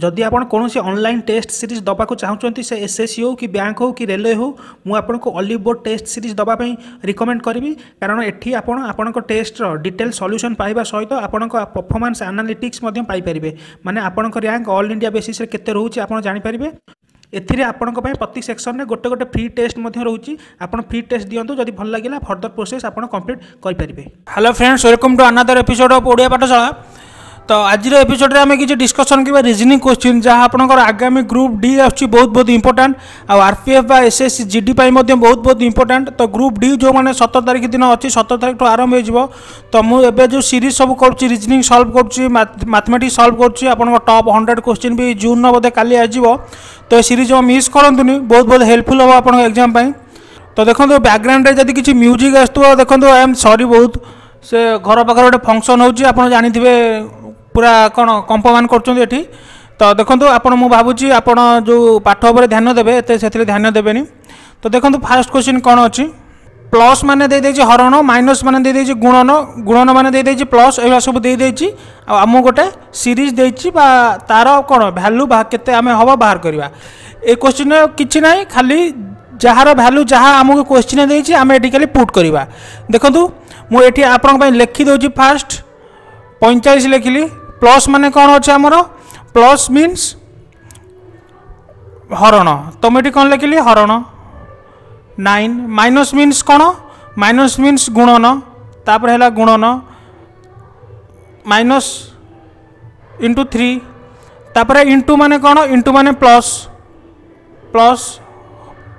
ଯଦି ଆପଣ କୌଣସି ଅନଲାଇନ୍ ଟେଷ୍ଟ ସିରିଜ୍ ଦେବାକୁ ଚାହୁଁଛନ୍ତି ସେ ଏସ୍ ଏସ୍ ସି ହେଉ କି ବ୍ୟାଙ୍କ ହେଉ କି ରେଲୱେ ହେଉ ମୁଁ ଆପଣଙ୍କୁ ଅଲିଭ୍ ବୋର୍ଡ଼ ଟେଷ୍ଟ ସିରିଜ୍ ଦେବା ପାଇଁ ରିକମେଣ୍ଡ କରିବି କାରଣ ଏଠି ଆପଣ ଆପଣଙ୍କ ଟେଷ୍ଟର ଡିଟେଲ୍ ସଲ୍ୟୁସନ୍ ପାଇବା ସହିତ ଆପଣଙ୍କ ପରଫର୍ମାନ୍ସ ଆନାଲିଟିକ୍ସ ମଧ୍ୟ ପାଇପାରିବେ ମାନେ ଆପଣଙ୍କ ର୍ୟାଙ୍କ ଅଲ୍ ଇଣ୍ଡିଆ ବେସିସ୍ରେ କେତେ ରହୁଛି ଆପଣ ଜାଣିପାରିବେ ଏଥିରେ ଆପଣଙ୍କ ପାଇଁ ପ୍ରତି ସେକ୍ସନରେ ଗୋଟେ ଗୋଟେ ଫ୍ରି ଟେଷ୍ଟ ମଧ୍ୟ ରହୁଛି ଆପଣ ଫ୍ରି ଟେଷ୍ଟ ଦିଅନ୍ତୁ ଯଦି ଭଲ ଲାଗିଲା ଫର୍ଦର ପ୍ରୋସେସ୍ ଆପଣ କମ୍ପ୍ଲିଟ୍ କରିପାରିବେ hello friends welcome to another episode of Odia Pathshala তো আজির এপিসোডে আমি কিছু ডিসকসন কিংবা রিজনিং কোশ্চিন যা আপনার আগামী গ্রুপ ডি আসছে বহুত বহুত ইম্পর্টাট আরপিএফ বা এসএস জিডি পাই বহুত বহুত ইম্পর্টাট তো গ্রুপ ডি যে সতের তারিখ দিন অছি সতের তারিখ ঠু আরম্ভ হয়ে যাব তো মু এবে যে সিরিজ সব করছি রিজনিং সলভ করছি ম্যাথমেটিক্স সলভ করছি আপনার টপ হন্ড্রেড কোশ্চিন বি জুন বোধে কালি আসব তো এই সিরিজ মিস করতুনি বহুত বহুত হেল্পফুল হব আপনার এক্সাম পাই তো দেখুন ব্যাকগ্রাউন্ডে যদি কিছু মিউজিক আসুক দেখুন আই এম সরি বহুত ସେ ଘର ପାଖରେ ଗୋଟେ ଫଙ୍କସନ୍ ହେଉଛି ଆପଣ ଜାଣିଥିବେ ପୁରା କ'ଣ କମ୍ପମାନ କରୁଛନ୍ତି ଏଠି ତ ଦେଖନ୍ତୁ ଆପଣ ମୁଁ ଭାବୁଛି ଆପଣ ଯେଉଁ ପାଠ ଉପରେ ଧ୍ୟାନ ଦେବେ ଏତେ ସେଥିରେ ଧ୍ୟାନ ଦେବେନି ତ ଦେଖନ୍ତୁ ଫାର୍ଷ୍ଟ କ୍ୱେଶ୍ଚିନ୍ କ'ଣ ଅଛି ପ୍ଲସ୍ ମାନେ ଦେଇଦେଇଛି ହରଣ ମାଇନସ୍ ମାନେ ଦେଇଦେଇଛି ଗୁଣନ ଗୁଣନ ମାନେ ଦେଇଦେଇଛି ପ୍ଲସ୍ ଏଗୁଡ଼ା ସବୁ ଦେଇଦେଇଛି ଆଉ ଆମକୁ ଗୋଟେ ସିରିଜ୍ ଦେଇଛି ବା ତା'ର କ'ଣ ଭ୍ୟାଲୁ ବା କେତେ ଆମେ ହେବ ବାହାର କରିବା ଏ କ୍ୱେଶ୍ଚିନ୍ରେ କିଛି ନାହିଁ ଖାଲି ଯାହାର ଭ୍ୟାଲୁ ଯାହା ଆମକୁ କ୍ୱେଶ୍ଚିନ୍ ଦେଇଛି ଆମେ ଏଠି ଖାଲି ପୁଟ୍ କରିବା ଦେଖନ୍ତୁ ମୁଁ ଏଠି ଆପଣଙ୍କ ପାଇଁ ଲେଖିଦେଉଛି ଫାର୍ଷ୍ଟ ପଇଁଚାଳିଶ ଲେଖିଲି প্লস মানে কোণ অছে আমার প্লস মিন্স হরণ তো মু এটি কোণ লিখিলি হরণ নাইন মাইনস মিন্স কোণ মাইনস মিন্স গুণন তাপরে হল গুণন মাইনস ইন্টু থ্রি তাপরে ইন্টু মানে কোণ ইন্টু মানে প্লস প্লস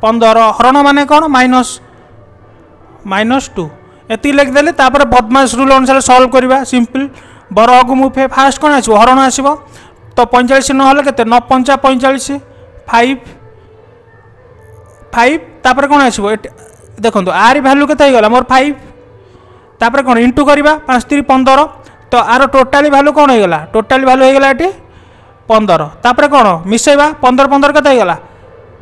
পনের হরণ মানে কোণ মাইনস মাইনস টু এটি লিখিদেলে তাপরে বদমাস রুল অনুসারে সলভ করা সিম্পল বরগু মু ফার্স্ট কোণ আসব হরণ আসব তো পঁয়চাশ নহলে কেতে ন পঞ্চা পঁয়চাশ ফাইভ ফাইভ তাপরে কোণ আসব দেখুন আরি ভ্যালু কেতে হয়ে গেল মোর ফাইভ তাপরে কোণ ইন্টু করা পাঁচ তিন পনের তো আর টোটাল ভ্যালু কোণ হয়ে গেল টোটাল ভ্যালু হয়ে গেল এটি পনের তাপরে কোণ মিশাইবা পনের পনের কেতে হয়ে গেল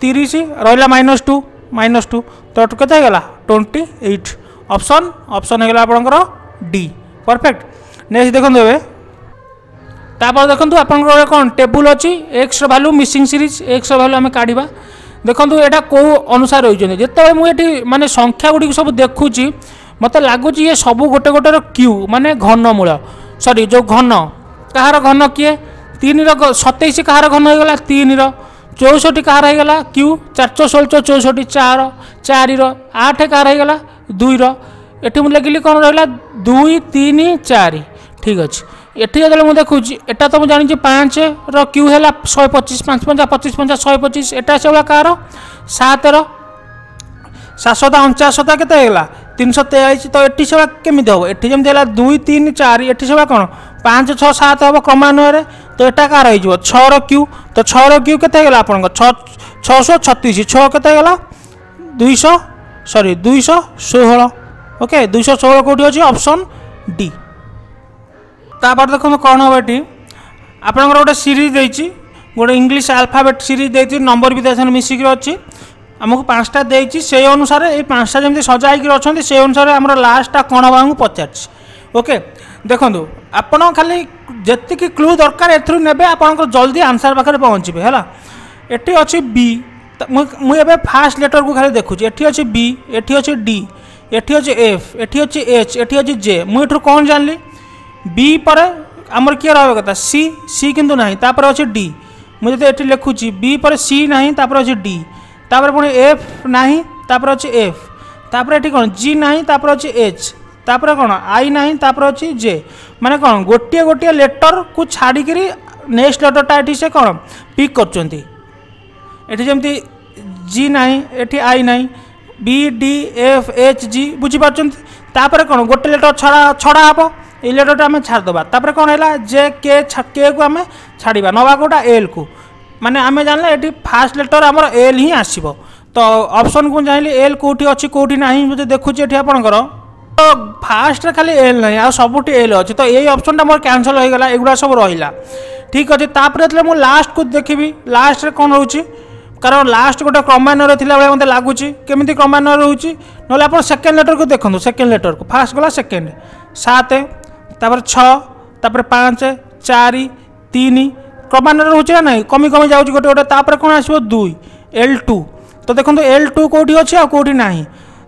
তিরিশ রহলা মাইনস টু মাইনস টু তো কেতে হয়ে গেল টোয়েন্টি এইট অপশন অপশন হয়ে গেল আপনার ডি परफेक्ट নেক্সট দেখুন এবে তারপরে দেখুন আপনার কোণ টেবুল অছি এক্সর ভ্যালু মিসিং সিরিজ এক্সর ভ্যালু আমি কাড়া দেখুন এটা কেউ অনুসার রয়েছেন যেতবে মু এটি মানে সংখ্যাগুড়ি সব দেখুছি মতো লাগুচি ইয়ে সবু গোটে গোটের কিউ মানে ঘনমূল সরি যে ঘন কাহার ঘন কি তিনর সতেইশ কাহার ঘন হয়ে গলা তিনর চৌষট্টি কাহার হয়ে গলা কিউ চারশো ষোলশ চৌষট্টি চার চারির আঠ কাহার হয়ে গলা দুইর এটি মু লিখিলি কোণ রহলা দুই তিন চারি ଠିକ୍ ଅଛି ଏଠି ଯେତେବେଳେ ମୁଁ ଦେଖୁଛି ଏଟା ତ ମୁଁ ଜାଣିଛି ପାଞ୍ଚର କ୍ୟୁ ହେଲା ଶହେ ପଚିଶ ପାଞ୍ଚ ପଞ୍ଚା ପଚିଶ ପଞ୍ଚା ଶହେ ପଚିଶ ଏଟା ସେଭଳିଆ କାହାର ସାତର ସାତଶହଟା ଅଣଚାଶଟା କେତେ ହେଇଗଲା ତିନିଶହ ତେୟାଳିଶ ତ ଏଠି ସେଭଳିଆ କେମିତି ହେବ ଏଠି ଯେମିତି ହେଲା ଦୁଇ ତିନି ଚାରି ଏଠି ସେଭଳିଆ କ'ଣ ପାଞ୍ଚ ଛଅ ସାତ ହେବ କ୍ରମାନ୍ୱୟରେ ତ ଏଟା କାହାର ହେଇଯିବ ଛଅର କ୍ୟୁ ତ ଛଅର କ୍ୟୁ କେତେ ହେଇଗଲା ଆପଣଙ୍କ ଛଅ ଛଅଶହ ଛତିଶ ଛଅ କେତେ ହେଇଗଲା ଦୁଇଶହ ସରି ଦୁଇଶହ ଷୋହଳ ଓକେ ଦୁଇଶହ ଷୋହଳ କେଉଁଠି ଅଛି ଅପସନ୍ ଡି ତାପରେ ଦେଖନ୍ତୁ କ'ଣ ହେବ ଏଠି ଆପଣଙ୍କର ଗୋଟେ ସିରିଜ୍ ଦେଇଛି ଗୋଟେ ଇଂଲିଶ ଆଲଫାବେଟ୍ ସିରିଜ୍ ଦେଇଛି ନମ୍ବର ବି ତା ସାଙ୍ଗରେ ମିଶିକି ଅଛି ଆମକୁ ପାଞ୍ଚଟା ଦେଇଛି ସେଇ ଅନୁସାରେ ଏଇ ପାଞ୍ଚଟା ଯେମିତି ସଜା ହେଇକି ଅଛନ୍ତି ସେଇ ଅନୁସାରେ ଆମର ଲାଷ୍ଟଟା କ'ଣ ହେବ ଆମକୁ ପଚାରିଛି ଓକେ ଦେଖନ୍ତୁ ଆପଣ ଖାଲି ଯେତିକି କ୍ଲୁ ଦରକାର ଏଥିରୁ ନେବେ ଆପଣଙ୍କର ଜଲ୍ଦି ଆନ୍ସର୍ ପାଖରେ ପହଞ୍ଚିବେ ହେଲା ଏଠି ଅଛି ବି ମୁଁ ଏବେ ଫାର୍ଷ୍ଟ ଲେଟର୍କୁ ଖାଲି ଦେଖୁଛି ଏଠି ଅଛି ବି ଏଠି ଅଛି ଡି ଏଠି ଅଛି ଏଫ୍ ଏଠି ଅଛି ଏଚ୍ ଏଠି ଅଛି ଜେ ମୁଁ ଏଠୁ କ'ଣ ଜାଣିଲି বি পরে আমার কি রহবা কথা সি সি কিন্তু না তাপরে অছে ডি মু যদি এটি লেখুছি বি পরে সি না তাপরে অছে ডি তাপরে পুঁ এফ না তাপরে অছে এফ তাপরে এটি কোণ জি না তাপরে অছে এচ তাপরে কোণ আই না তাপরে অছে জে মানে কোণ গোটিয়ে গোটিয়ে লেটর কু ছাড়িকি নেক্সট লেটরটা এটি সে কোণ পিক করছেন এটি যেমন জি না এটি আই না B D F H G বুঝিপার তাপরে কোণ গোটে লেটর ছড়া ছড়া হব এই ଲେଟର୍ଟା ଆମେ ଛାଡ଼ିଦେବା ତାପରେ କ'ଣ ହେଲା ଜେ କେ କେକୁ ଆମେ ଛାଡ଼ିବା ନେବା କେଉଁଟା ଏଲ୍କୁ ମାନେ ଆମେ ଜାଣିଲେ ଏଠି ଫାର୍ଷ୍ଟ ଲେଟର୍ ଆମର ଏଲ୍ ହିଁ ଆସିବ ତ ଅପସନ୍କୁ ଜାଣିଲେ ଏଲ୍ କେଉଁଠି ଅଛି କେଉଁଠି ନାହିଁ ଯଦି ଦେଖୁଛି ଏଠି ଆପଣଙ୍କର ତ ଫାର୍ଷ୍ଟରେ ଖାଲି ଏଲ୍ ନାହିଁ ଆଉ ସବୁଠି ଏଲ୍ ଅଛି ତ ଏଇ ଅପସନ୍ଟା ମୋର କ୍ୟାନସଲ୍ ହୋଇଗଲା ଏଗୁଡ଼ା ସବୁ ରହିଲା ଠିକ୍ ଅଛି ତାପରେ ଯେତେବେଳେ ମୁଁ ଲାଷ୍ଟକୁ ଦେଖିବି ଲାଷ୍ଟରେ କ'ଣ ରହୁଛି কারণ লাস্ট গোটে ক্রমান্বয়ে থাকবে মতো লাগুচি কমিটি ক্রমান্বয়ে রয়েছে নহলে আপনার সেকেন্ড লেটর কু দেখুন সেকেন্ড লেটর কু ফার্স্ট গলা সেকেন্ড সাত তারপরে ছ তারপরে পাঁচ চারি তিন ক্রমান্বয় রয়েছে না নাই কমি কমি যাচ্ছে গোটে গোটে তারপরে কোণ আসবে দুই এল টু তো দেখুন এল টু কোটি অ কোটি না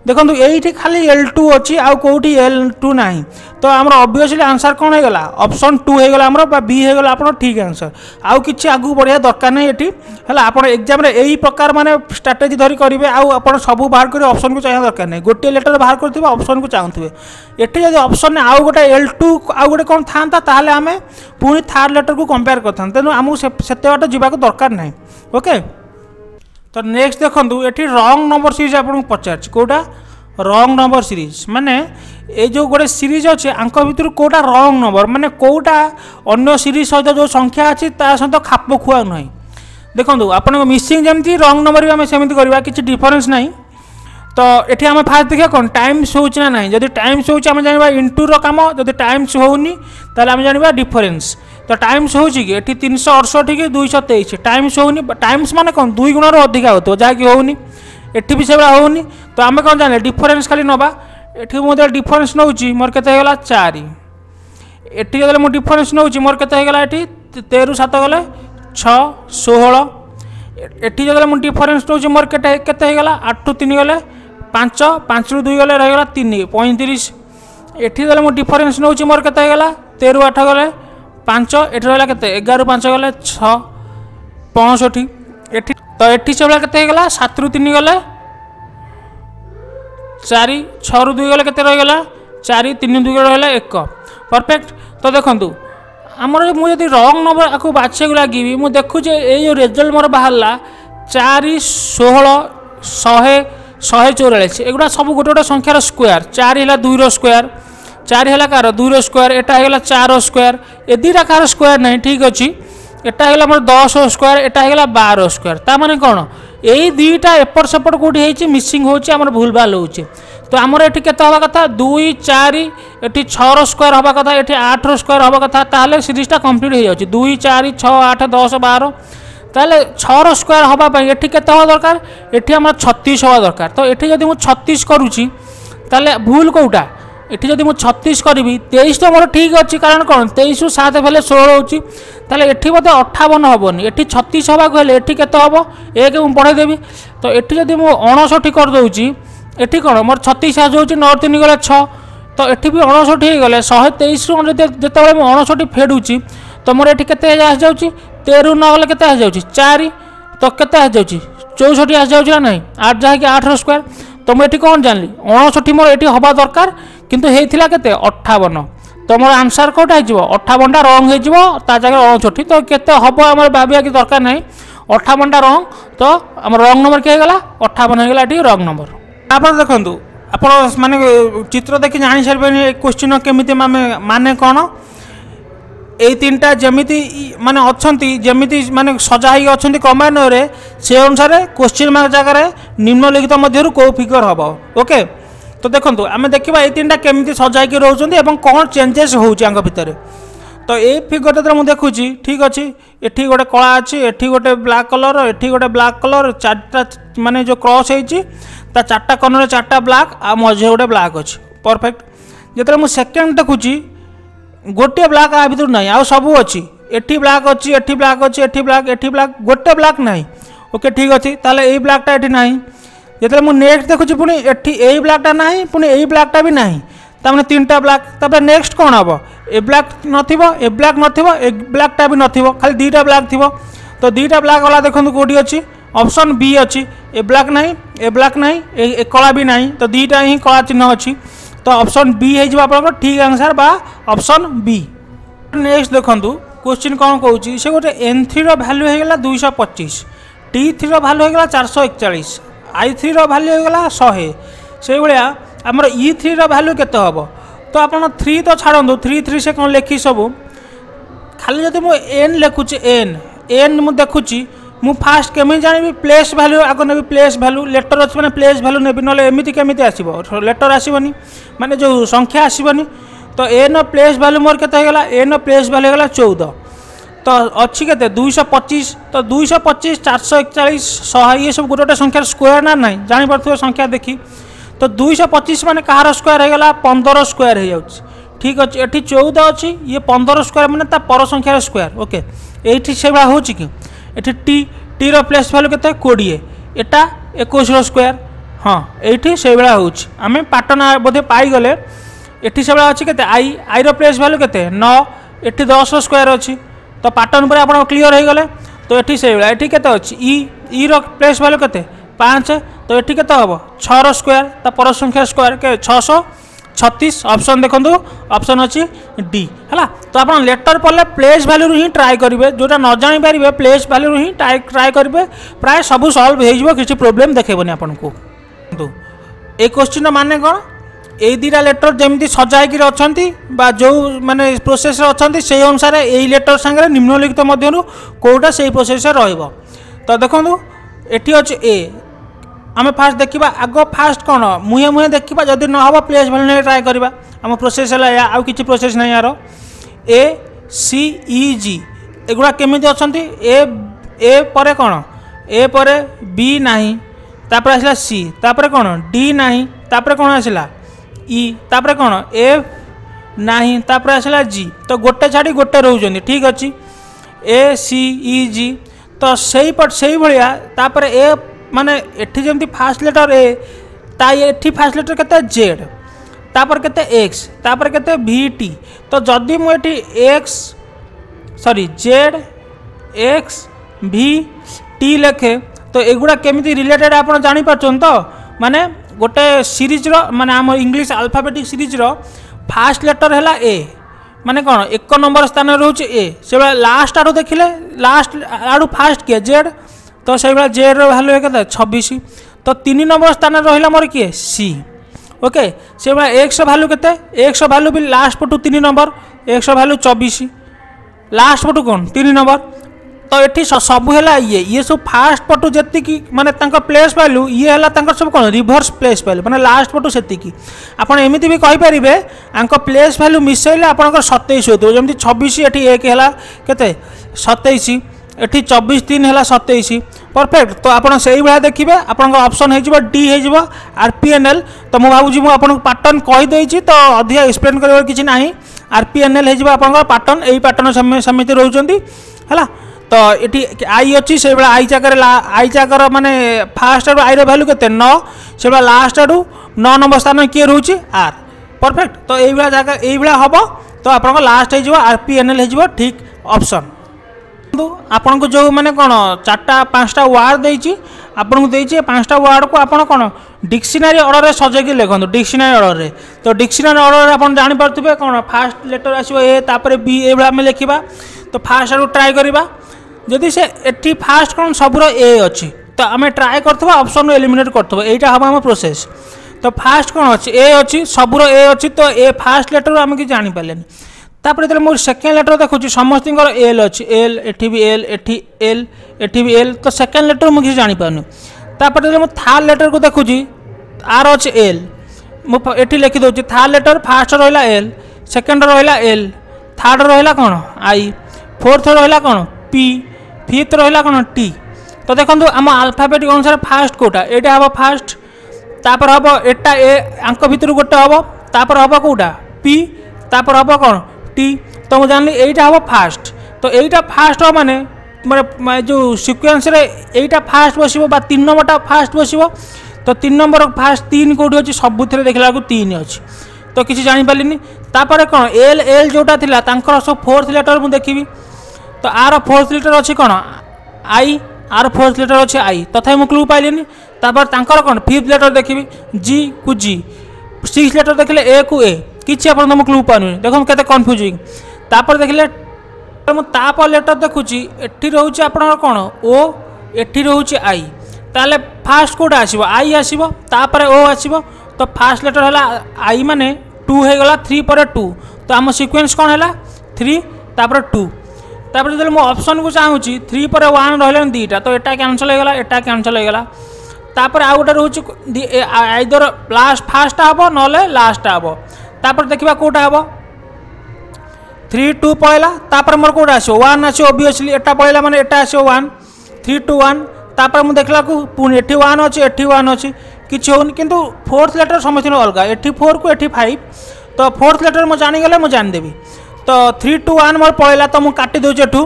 দেখুন এইটি খালি এল টু অছি আউটি এল টু না তো আমার অবভিয়সলি আনসার কোণ হয়ে গলা অপশন টু হয়ে গলা আমার বা বি হয়ে গলা আপনার ঠিক আনসার আউ কিছু আগুক বড়া দরকার নাই এটি হলে আপনার এক্সামে এই প্রকার মানে স্ট্রাটেজি ধরি করবে আপনার সবু বাহার করে অপশন কু চাহিদা দরকার নাই গোটিয়ে লেটর বাহার করতে অপশন কু চাহুবে এটি যদি অপশন আউ গোটে এল টু আউ গোটে কোণ থাকা তাহলে আমি পুঁ থার্ড লেটর কু কম্পেয়ার করতাম তেমন আমি সেতে বাট যা দরকার নাই ওকে ତ ନେକ୍ସଟ ଦେଖନ୍ତୁ ଏଠି ରଙ୍ଗ ନମ୍ବର ସିରିଜ୍ ଆପଣଙ୍କୁ ପଚାରିଛି କେଉଁଟା ରଙ୍ଗ ନମ୍ବର ସିରିଜ୍ ମାନେ ଏ ଯେଉଁ ଗୋଟେ ସିରିଜ୍ ଅଛି ଆଙ୍କ ଭିତରୁ କେଉଁଟା ରଙ୍ଗ ନମ୍ବର ମାନେ କେଉଁଟା ଅନ୍ୟ ସିରିଜ୍ ସହିତ ଯେଉଁ ସଂଖ୍ୟା ଅଛି ତା ସହିତ ଖାପ ଖୁଆ ନୁହେଁ ଦେଖନ୍ତୁ ଆପଣଙ୍କ ମିସିଂ ଯେମିତି ରଙ୍ଗ ନମ୍ବର ବି ଆମେ ସେମିତି କରିବା କିଛି ଡିଫରେନ୍ସ ନାହିଁ ତ ଏଠି ଆମେ ଫାଷ୍ଟ ଦେଖିବା କ'ଣ ଟାଇମ୍ସ ହେଉଛି ନା ନାହିଁ ଯଦି ଟାଇମ୍ସ ହେଉଛି ଆମେ ଜାଣିବା ଇଣ୍ଟୁର କାମ ଯଦି ଟାଇମ୍ସ ହେଉନି ତାହେଲେ ଆମେ ଜାଣିବା ଡିଫରେନ୍ସ ତ ଟାଇମ୍ସ ହେଉଛି କି ଏଠି ତିନିଶହ ଅଠଷଠି କି ଦୁଇଶହ ତେଇଶ ଟାଇମ୍ସ ହେଉନି ଟାଇମ୍ସ ମାନେ କ'ଣ ଦୁଇ ଗୁଣରୁ ଅଧିକା ହେଉଥିବ ଯାହାକି ହେଉନି ଏଠି ବି ସେଭଳିଆ ହେଉନି ତ ଆମେ କ'ଣ ଜାଣିଲେ ଡିଫରେନ୍ସ ଖାଲି ନେବା ଏଠି ମୁଁ ଯେତେବେଳେ ଡିଫରେନ୍ସ ନେଉଛି ମୋର କେତେ ହେଇଗଲା ଚାରି ଏଠି ଯେତେବେଳେ ମୁଁ ଡିଫରେନ୍ସ ନେଉଛି ମୋର କେତେ ହେଇଗଲା ଏଠି ତେରୁ ସାତ ଗଲେ ଛଅ ଷୋହଳ ଏଠି ଯେତେବେଳେ ମୁଁ ଡିଫରେନ୍ସ ନେଉଛି ମୋର କେତେ କେତେ ହେଇଗଲା ଆଠରୁ ତିନି ଗଲେ ପାଞ୍ଚ ପାଞ୍ଚରୁ ଦୁଇ ଗଲେ ରହିଗଲା ତିନି ପଇଁତିରିଶ ଏଠି ଯେତେବେଳେ ମୁଁ ଡିଫରେନ୍ସ ନେଉଛି ମୋର କେତେ ହେଇଗଲା ତେରୁ ଆଠ ଗଲେ ପାଞ୍ଚ ଏଠି ରହିଲା କେତେ ଏଗାରରୁ ପାଞ୍ଚ ଗଲେ ଛଅ ପଞ୍ଚଷଠି ଏଠି ତ ଏଠି ସେଭଳିଆ କେତେ ହେଇଗଲା ସାତରୁ ତିନି ଗଲେ ଚାରି ଛଅରୁ ଦୁଇ ଗଲେ କେତେ ରହିଗଲା ଚାରି ତିନି ଦୁଇ ରହିଲା ଏକ ପରଫେକ୍ଟ ତ ଦେଖନ୍ତୁ ଆମର ମୁଁ ଯଦି ରଙ୍ଗ ନମ୍ବର ଆକୁ ବାଛିବାକୁ ଲାଗିବି ମୁଁ ଦେଖୁଛି ଏଇ ଯେଉଁ ରେଜଲ୍ଟ ମୋର ବାହାରିଲା ଚାରି ଷୋହଳ ଶହେ ଶହେ ଚଉରାଳିଶ ଏଗୁଡ଼ା ସବୁ ଗୋଟେ ଗୋଟେ ସଂଖ୍ୟାର ସ୍କୋୟାର ଚାରି ହେଲା ଦୁଇର ସ୍କୋୟାର চারি হল কার দুইর স্কোয়ার এটা হয়ে চার স্কোয়ার এ দুইটা কার স্কোয়ার না ঠিক অছি এটা হয়ে আমার দশ স্কোয়ার এটা হয়ে বার স্কোয়ার তা মানে কোণ এই দুইটা এপট সেপট কোটি হয়েছে মিসিং হচ্ছে আমার ভুলভাল হচ্ছে তো আমার এটি কত হওয়া কথা দুই চারি এটি ছর স্কোয়ার হওয়া কথা এটি আটর স্কোয়ার হওয়া কথা তাহলে সিরিজটা কমপ্লিট হয়ে যাচ্ছে দুই চারি ছ আট দশ বার তাহলে ছর স্কোয়ার হওয়া এটি কত হওয়া দরকার এটি আমার ছত্রিশ হওয়া দরকার তো এটি যদি মু ছত্রিশ করুছি তাহলে ভুল কোটা এটি যদি মু ছতিশ করবি তেইশটা মানে ঠিক অছি কারণ কোণ তেইশ সাত ফেলে ষোল হচ্ছে তাহলে এটি বোধে অঠাবন হবনি এটি ছত্রিশ হওয়া হলে এটি কত হব এক মু পড়াই দেবি তো এটি যদি মু অণষঠি করেদি এটি কোণ ছত্রিশ ছতিশ হচ্ছে ন তিন গেলে ছ তো এটি বি অণষঠি হয়ে গেলে শহে তেইশ যেতবে মু ফেড়ুছি তো মোট এটি কত আসছে তেরু নগলে কত আসছে চারি তো কত আসছে চৌষঠি আসছে না আট যা কি আঠর স্কোয়ার তো মু এটি কোণ জানি অণষঠি মোট এটি হওয়া দরকার কিন্তু হয়েছিলা কেতে অঠাবন তোমার আনসার কোটা হয়ে অঠাবনটা রং হয়ে তা জায়গায় অণষঠি তো কেতে হব আমার ভাবিয়া কি দরকার নাই অঠাবনটা রং তো আমার রং নম্বর কি হয়ে গেল অঠাবন হয়ে গেল এটি রং নম্বর তারপরে দেখুন আপনার মানে চিত্র দেখি জাঁ সারিবে কোশ্চিন কেমিতি মানে মানে কোণ এই তিনটা যেমিতি মানে অনেক যেমিতি মানে সজা হয়ে অনেক ক্রমান্বয়ে সে অনুসারে কোশ্চিন মার্ক জায়গায় নিম্নলিখিত মধ্যে কেউ ফিগর হব ওকে তো দেখন্তু ଆମେ ଦେଖିବା ଏଇ ତିନିଟା କେମିତି ସଜାଇକି ରହୁଛନ୍ତି ଏବଂ କ'ଣ ଚେଞ୍ଜେସ୍ ହେଉଛି ଆଙ୍କ ଭିତରେ ତ ଏଇ ଫିଗରଟା ଯେତେବେଳେ ମୁଁ ଦେଖୁଛି ଠିକ୍ ଅଛି ଏଠି ଗୋଟେ କଳା ଅଛି ଏଠି ଗୋଟେ ବ୍ଲାକ୍ କଲର୍ ଏଠି ଗୋଟେ ବ୍ଲାକ୍ କଲର୍ ଚାରିଟା ମାନେ ଯେଉଁ କ୍ରସ୍ ହେଇଛି ତା ଚାରିଟା କର୍ଣ୍ଣରେ ଚାରିଟା ବ୍ଲାକ୍ ଆଉ ମଝିରେ ଗୋଟେ ବ୍ଲାକ୍ ଅଛି ପରଫେକ୍ଟ ଯେତେବେଳେ ମୁଁ ସେକେଣ୍ଡ ଦେଖୁଛି ଗୋଟିଏ ବ୍ଲାକ୍ ଆ ଭିତରୁ ନାହିଁ ଆଉ ସବୁ ଅଛି ଏଠି ବ୍ଲାକ୍ ଅଛି ଏଠି ବ୍ଲାକ୍ ଅଛି ଏଠି ବ୍ଲାକ୍ ଏଠି ବ୍ଲାକ୍ ଗୋଟେ ବ୍ଲାକ୍ ନାହିଁ ଓକେ ଠିକ୍ ଅଛି ତାହେଲେ ଏଇ ବ୍ଲାକ୍ଟା ଏଠି ନାହିଁ যেতবে মু নেক্সট দেখুছি পুঁ এটি এই ব্লাকটা না পুঁ এই ব্লাকটা বি না তার তিনটা ব্লাক তারপরে নেক্সট কম হব এ ব্লাক নথিব এ ব্লাক নথিব এ ব্লাকটা বি নথিব খালি দুইটা ব্লাক থিব তো দুইটা ব্লাক গলা দেখুন কোটি অছি অপশন বি অছি এ ব্লাক না এ ব্লাক না এ কলা বি না তো দুইটা হি কলা চিহ্ন অছি তো অপশন বি হয়ে যাব আপনার ঠিক আনসার বা অপশন বি নেক্সট দেখুন কোশ্চিন কম কৌছি সে গোটে এন থ্রির ভ্যালু হয়ে গেল দুইশ পঁচিশ টি থ্রির ভ্যালু হয়ে গেল চারশো একচাশ ଆଇ ଥ୍ରୀର ଭାଲ୍ୟୁ ହୋଇଗଲା ଶହେ ସେଇଭଳିଆ ଆମର ଇ ଥ୍ରୀର ଭାଲ୍ୟୁ କେତେ ହେବ ତ ଆପଣ ଥ୍ରୀ ତ ଛାଡ଼ନ୍ତୁ ଥ୍ରୀ ଥ୍ରୀ ସେ କ'ଣ ଲେଖି ସବୁ ଖାଲି ଯଦି ମୁଁ ଏନ୍ ଲେଖୁଛି ଏନ୍ ଏନ୍ ମୁଁ ଦେଖୁଛି ମୁଁ ଫାଷ୍ଟ କେମିତି ଜାଣିବି ପ୍ଲେସ୍ ଭ୍ୟାଲ୍ୟୁ ଆଗ ନେବି ପ୍ଲେସ୍ ଭ୍ୟାଲ୍ୟୁ ଲେଟର୍ ଅଛି ମାନେ ପ୍ଲେସ୍ ଭ୍ୟାଲ୍ୟୁ ନେବି ନହେଲେ ଏମିତି କେମିତି ଆସିବ ଲେଟର୍ ଆସିବନି ମାନେ ଯେଉଁ ସଂଖ୍ୟା ଆସିବନି ତ ଏନ୍ ପ୍ଲେସ୍ ଭ୍ୟାଲ୍ୟୁ ମୋର କେତେ ହୋଇଗଲା ଏନ୍ ପ୍ଲେସ୍ ଭ୍ୟାଲ୍ୟୁ ହୋଇଗଲା ଚଉଦ ତ ଅଛି କେତେ ଦୁଇଶହ ପଚିଶ ତ ଦୁଇଶହ ପଚିଶ ଚାରିଶହ ଏକଚାଳିଶ ଶହେ ସବୁ ଗୋଟେ ଗୋଟେ ସଂଖ୍ୟାର ସ୍କୋୟାର ନା ନାହିଁ ଜାଣିପାରୁଥିବା ସଂଖ୍ୟା ଦେଖି ତ ଦୁଇଶହ ପଚିଶ ମାନେ କାହାର ସ୍କୋୟାର ହେଇଗଲା ପନ୍ଦର ସ୍କୋୟାର ହେଇଯାଉଛି ଠିକ୍ ଅଛି ଏଠି ଚଉଦ ଅଛି ଇଏ ପନ୍ଦର ସ୍କୋୟାର ମାନେ ତା ପର ସଂଖ୍ୟାର ସ୍କୋୟାର ଓକେ ଏଇଠି ସେଭଳିଆ ହେଉଛି କି ଏଠି ଟି ଟିର ପ୍ଲେସ୍ ଭ୍ୟାଲୁ କେତେ କୋଡ଼ିଏ ଏଟା ଏକୋଇଶର ସ୍କୋୟାର ହଁ ଏଇଠି ସେଇଭଳିଆ ହେଉଛି ଆମେ ପାଟନା ବୋଧେ ପାଇଗଲେ ଏଠି ସେଭଳିଆ ଅଛି କେତେ ଆଇ ଆଇର ପ୍ଲେସ୍ ଭାଲ୍ୟୁ କେତେ ନଅ ଏଠି ଦଶର ସ୍କୋୟାର ଅଛି তো ପାଟର୍ନ ପରେ ଆପଣ କ୍ଲିଅର୍ ହେଇଗଲେ ତ ଏଠି ସେଇଭଳିଆ ଏଠି କେତେ ଅଛି ଇ ଇର ପ୍ଲେସ୍ ଭ୍ୟାଲ୍ୟୁ କେତେ ପାଞ୍ଚ ତ ଏଠି କେତେ ହେବ ଛଅର ସ୍କୋୟାର ତା ପର ସଂଖ୍ୟା ସ୍କୋୟାର ଛଅଶହ ছত্রিশ অপশন দেখুন অপশন অছি ডি হ্যাঁ তো আপনার লেটর পড়লে প্লেস ভ্যালু হি ট্রাই করবে যেটা ন জাঁপারে প্লেস ভ্যালু হি ট্রাই করবে প্রায় সবু সলভ হয়ে যাব কিছু প্রোবলেম দেখেবনি আপনার এই কোশ্চিন মানে কোণ এই দুইটা লেটর যেমি সজা হয়েকি অনেক বা যে মানে প্রোসেসরে অনেক সেই অনুসারে এই লেটর সাংরে নিম্নলিখিত মধ্য কোটা সেই প্রোসেসে রহব তো দেখুন এটি অছে এ আমি ফার্স্ট দেখিবা আগ ফার্স্ট কোণ মুহে মুহে দেখিবা যদি ন হব প্লেস ভ্যালু নিয়ে ট্রাই করা আমার প্রোসেস হল এয়া আউ কিছু প্রোসেস নাই আর এ সি ই জি এগুলা কেমিতি অনেক এ এ পরে কোণ এ পরে বি না তাপরে আসলা সি তাপরে কোণ ডি না তাপরে কোণ আসলা ই ତାପରେ କ'ଣ ଏଫ୍ ନାହିଁ ତାପରେ ଆସିଲା ଜି ତ ଗୋଟେ ଛାଡ଼ି ଗୋଟେ ରହୁଛନ୍ତି ଠିକ୍ ଅଛି ଏ ସି ଇ ଜି ତ ସେଇ ସେଇଭଳିଆ ତାପରେ ଏ ମାନେ ଏଠି ଯେମିତି ଫାଷ୍ଟ ଲେଟର ଏ ତା ଏଠି ଫାଷ୍ଟ ଲେଟର କେତେ ଜେଡ୍ ତାପରେ କେତେ ଏକ୍ସ ତାପରେ କେତେ ଭି ଟି ତ ଯଦି ମୁଁ ଏଠି X sorry Z X V T ଲେଖେ ତ ଏଗୁଡ଼ା କେମିତି ରିଲେଟେଡ଼୍ ଆପଣ ଜାଣିପାରୁଛନ୍ତି ତ ମାନେ ଗୋଟେ ସିରିଜ୍ର ମାନେ ଆମ ଇଂଲିଶ ଆଲଫାବେଟିକ୍ ସିରିଜ୍ର ଫାଷ୍ଟ ଲେଟର ହେଲା ଏ ମାନେ କ'ଣ ଏକ ନମ୍ବର ସ୍ଥାନରେ ରହୁଛି ଏ ସେଭଳିଆ ଲାଷ୍ଟ ଆଡ଼ୁ ଦେଖିଲେ ଲାଷ୍ଟ ଆଡ଼ୁ ଫାଷ୍ଟ କିଏ ଜେଡ୍ ତ ସେଇଭଳିଆ ଜେଡ୍ର ଭ୍ୟାଲୁ କେତେ ଛବିଶ ତ ତିନି ନମ୍ବର ସ୍ଥାନରେ ରହିଲା ମୋର କିଏ ସି ଓକେ ସେଭଳିଆ ଏକ୍ସ ଭ୍ୟାଲୁ କେତେ ଏକ୍ସ ଭ୍ୟାଲୁ ବି ଲାଷ୍ଟ ପଟୁ ତିନି ନମ୍ବର ଏକ୍ସ ଭ୍ୟାଲୁ ଚବିଶ ଲାଷ୍ଟ ପଟୁ କ'ଣ ତିନି ନମ୍ବର तो ये सब है ये ये सब फास्ट पटु जी मानते प्लेस भैल्यू ये है सब कौन रिभर्स प्लेस भैल्यू मैंने लास्ट पटु से आपड़ एमती भी कहींपर आप प्लेस भैल्यू मिसेले आपंकर सतैश होमती छबिश ये एक है के सतैश एटी चबिश तीन है सतैश परफेक्ट तो आप देखिए आपसन हो डी होआरपीएनएल तो मुझे भावुँ मुझे पाटर्न कहीदे तो अधिक एक्सप्लेन कर किसी ना आरपीएनएल हो आप पाटर्न यही पाटर्न समिति रोच তো এটি আই অছি সেইভাবে আই জায়গার আই জায়গার মানে ফার্স্ট আড়ু আইর ভ্যালু কেতে ন সেইভাবে লাস্ট আড়ু ন নম্বর স্থান কি রয়েছে আর পরফেক্ট তো এইভাবে জায়গা এইভাবে হব তো আপনার লাস্ট হয়ে যাব আর পি এন এল হয়ে ঠিক অপসন আপনার যে মানে কোণ চারটা পাঁচটা ওয়ার্ড দিয়েছি আপনার দিয়েছি পাঁচটা ওয়ার্ডকে আপনার কোণ ডিকশনারি অর্ডরে সজাইকি লেখন্তু ডিকশনারি অর্ডরে তো ডিকশনারি অর্ডরে আপনার জাঁপারে কোণ ফার্স্ট লেটর আসবে এ তাপরে বি এইভাবে আমি লেখা তো ফার্স্ট আড়ু ট্রাই করা যদি সে এটি ফার্স্ট কারণ সবুর এ অছি তো আমি ট্রাই করথবা অপশন এলিমিনেট করথবা এইটা হব আমার প্রোসেস তো ফার্স্ট কোণ অছি এ অছি সবুর এ অছি তো এ ফার্স্ট লেটর আমি কিছু জাঁপারে তাপরে যেতে মু সেকেন্ড লেটর দেখুছি সমস্ত এল অছি এল এটি বি এল এটি এল এটি বি এল তো সেকেন্ড লেটর মু কিছু জাঁপারুনি তাপরে যেতে মু থার্ড লেটর কু দেখুছি আর অছি এল মু এটি লিখি দেছি থার্ড লেটর ফার্স্ট রহলা এল সেকেন্ড রহলা এল থার্ড রহলা কোণ আই ফোর্থ রহলা কোণ পি ফিফ্থ রহিলা কোণ টি তো দেখন্তু আম আলফাবেটিক অনুসারে ফার্স্ট কোটা এটা হব ফার্স্ট তারপর হব এটা এ আঙ্ক ভিতর গোটে হব তারপর হব কোটা পি তারপর হব কোণ টি তো মু জানি এইটা হব ফার্স্ট তো এইটা ফার্স্ট হব মানে মানে যে সিকুয়েন্সরে এইটা ফার্স্ট বসিব বা তিন নম্বরটা ফার্স্ট বসিব তো তিন নম্বর ফার্স্ট তিন কোটি অছি সবুথিরে দেখিলা বেলকু তিন অছি তো কিছু জানিপারিনি তারপরে কোণ এল এল যেটা লা তাঙ্কর সব ফোর্থ লেটর মু দেখিবি তো ଆର ଫୋର୍ଥ ଲିଟର ଅଛି କ'ଣ ଆଇ ଆର ଫୋର୍ଥ ଲିଟର ଅଛି ଆଇ ତଥାପି ମୁଁ କ୍ଲୁ ପାଇଲିନି ତାପରେ ତାଙ୍କର କ'ଣ ଫିଫ୍ଥ ଲେଟର ଦେଖିବି ଜି କୁ ଜି ସିକ୍ସ ଲେଟର ଦେଖିଲେ ଏ କୁ ଏ କିଛି ଆପଣ ତ ମୁଁ କ୍ଲୁ ପାଉନି ଦେଖନ୍ତୁ କେତେ କନଫ୍ୟୁଜିଂ ତାପରେ ଦେଖିଲେ ମୁଁ ତାପରେ ଲେଟର ଦେଖୁଛି ଏଠି ରହୁଛି ଆପଣଙ୍କର କ'ଣ ଓ ଏଠି ରହୁଛି ଆଇ ତାହେଲେ ଫାଷ୍ଟ କେଉଁଟା ଆସିବ ଆଇ ଆସିବ ତାପରେ ଓ ଆସିବ ତ ଫାଷ୍ଟ ଲେଟର ହେଲା ଆଇ ମାନେ ଟୁ ହେଇଗଲା ଥ୍ରୀ ପରେ ଟୁ ତ ଆମ ସିକ୍ୱେନ୍ସ କ'ଣ ହେଲା ଥ୍ରୀ ତାପରେ ଟୁ তারপরে যেতবে মু অপসনকু চাহুছি থ্রি পরে ওয়ান রহলেন দুইটা তো এটা ক্যানসেল হয়ে গলা এটা ক্যানসেল হয়ে গলা তারপরে আউ গোটে রয়েছে আইদর লাস্ট ফার্স্টটা হব নহলে লাস্টটা হব তারপরে দেখা কোটা হব থ্রি টু পড়াইলা তারপরে মোর কোটা আসবে ওয়ান আসবে অবভিয়সলি এটা পড়াইলা মানে এটা আসবে ওয়ান থ্রি টু ওয়ান তারপরে মু দেখলা পুনি এটি ওয়ান অছি এটি ওয়ান অছি কিছু হোনি কিন্তু ফোর্থ লেটর সমস্ত অলগা এটি ফোর কু এটি ফাইভ তো ফোর্থ লেটর মু জানিগলে মু জানিদেবি ତ থ্রি টু ওয়ান ମୋର ପଳେଇଲା ତ ମୁଁ କାଟି ଦେଉଛି ଏଠୁ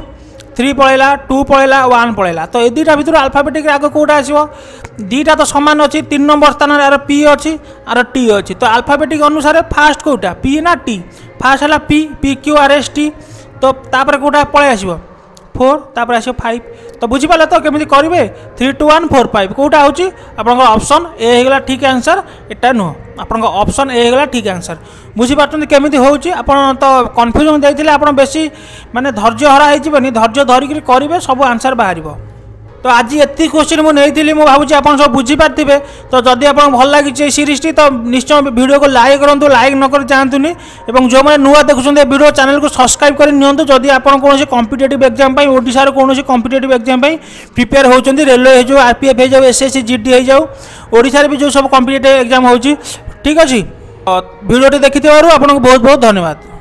থ্রি পড়াইলা টু পড়াইলা ওয়ান পড়াইলা তো এই দুইটা ভিতরে আলফাবেটিক আগ কোটা আসব দুইটা তো সমান অছি তিন নম্বর স্থানের আর পি অছি আর টি অছি তো আলফাবেটিক অনুসারে ফার্স্ট কোটা পি না টি ফার্স্ট হল P P Q R S T তো তাপরে কোটা পলাই আসব 4 তারপরে আছে 5 তো বুঝি পালে তো কেমতে করিবে 3 2 1 4 5 কোটা হচ্ছে আপন অপশন এ হেলা ঠিক অ্যানসার এটা নো আপন অপশন এ হেলা ঠিক অ্যানসার বুঝি পাছতে কেমতে হচ্ছে আপন তো কনফিউশন দেতেলে আপন বেশি মানে ধৈর্য হারা হই যবনি ধৈর্য ধরি করেবে সব অ্যানসার বাহিরব ତ ଆଜି ଏତିକି କ୍ୱେଶ୍ଚିନ୍ ମୁଁ ନେଇଥିଲି ମୁଁ ଭାବୁଛି ଆପଣ ସବୁ ବୁଝିପାରିଥିବେ ତ ଯଦି ଆପଣଙ୍କୁ ଭଲ ଲାଗିଛି ଏ ସିରିଜ୍ଟି ତ ନିଶ୍ଚୟ ଭିଡ଼ିଓକୁ ଲାଇକ୍ କରନ୍ତୁ ଲାଇକ୍ ନ କରି ଚାହାନ୍ତୁନି ଏବଂ ଯେଉଁମାନେ ନୂଆ ଦେଖୁଛନ୍ତି ଏ ଭିଡ଼ିଓ ଚ୍ୟାନେଲକୁ ସବସ୍କ୍ରାଇବ୍ କରି ନିଅନ୍ତୁ ଯଦି ଆପଣ କୌଣସି କମ୍ପିଟେଟିଭ୍ ଏକ୍ଜାମ୍ ପାଇଁ ଓଡ଼ିଶାର କୌଣସି କମ୍ପିଟେଟିଭ୍ ଏକ୍ଜାମ୍ ପାଇଁ ପ୍ରିପେୟାର ହେଉଛନ୍ତି ରେଲୱେ ହେଇଯାଉ ଆର୍ ପି ଏଫ୍ ହେଇଯାଉ S S C G D ହେଇଯାଉ ଓଡ଼ିଶାରେ ବି ଯେଉଁ ସବୁ କମ୍ପିଟେଟିଭ୍ ଏକ୍ଜାମ୍ ହେଉଛି ଠିକ୍ ଅଛି ଭିଡ଼ିଓଟି ଦେଖିଥିବାରୁ ଆପଣଙ୍କୁ ବହୁତ ବହୁତ ଧନ୍ୟବାଦ